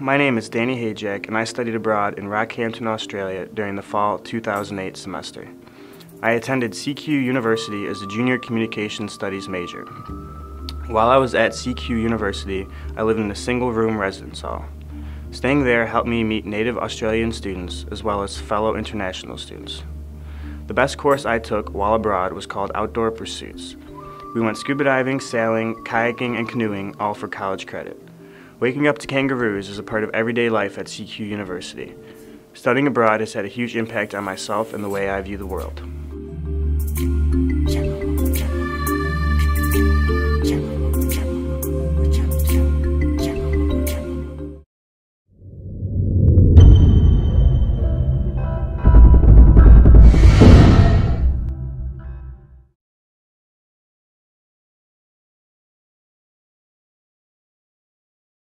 my name is Danny Hajek and I studied abroad in Rockhampton, Australia during the fall 2008 semester. I attended CQ University as a junior communication studies major. While I was at CQ University, I lived in a single room residence hall. Staying there helped me meet native Australian students as well as fellow international students. The best course I took while abroad was called Outdoor Pursuits. We went scuba diving, sailing, kayaking, and canoeing, all for college credit. Waking up to kangaroos is a part of everyday life at CQ University. Studying abroad has had a huge impact on myself and the way I view the world.